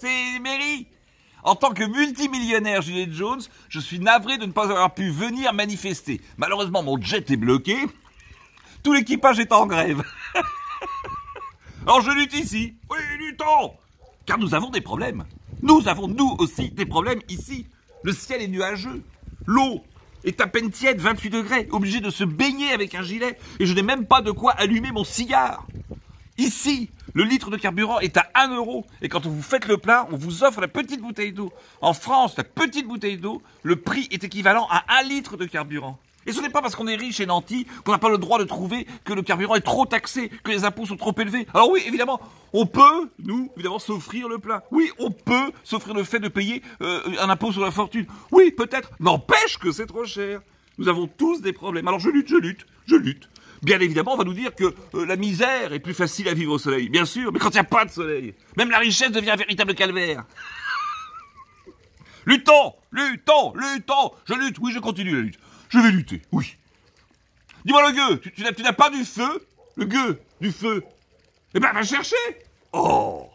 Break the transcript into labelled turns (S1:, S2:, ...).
S1: C'est Mary. En tant que multimillionnaire Juliette Jones, je suis navré de ne pas avoir pu venir manifester. Malheureusement, mon jet est bloqué. Tout l'équipage est en grève. Alors je lutte ici. Oui, luttons Car nous avons des problèmes. Nous avons, nous aussi, des problèmes ici. Le ciel est nuageux. L'eau est à peine tiède, 28 degrés, obligé de se baigner avec un gilet. Et je n'ai même pas de quoi allumer mon cigare. Ici, le litre de carburant est à 1 euro. Et quand vous faites le plein, on vous offre la petite bouteille d'eau. En France, la petite bouteille d'eau, le prix est équivalent à 1 litre de carburant. Et ce n'est pas parce qu'on est riche et nanti qu'on n'a pas le droit de trouver que le carburant est trop taxé, que les impôts sont trop élevés. Alors oui, évidemment, on peut, nous, évidemment, s'offrir le plein. Oui, on peut s'offrir le fait de payer euh, un impôt sur la fortune. Oui, peut-être. N'empêche que c'est trop cher. Nous avons tous des problèmes. Alors je lutte, je lutte, je lutte. Bien évidemment, on va nous dire que euh, la misère est plus facile à vivre au soleil. Bien sûr, mais quand il n'y a pas de soleil, même la richesse devient un véritable calvaire. luttons, luttons, luttons. Je lutte, oui, je continue la lutte. Je vais lutter, oui. Dis-moi le gueux, tu, tu n'as pas du feu? Le gueux, du feu. Eh ben, va chercher Oh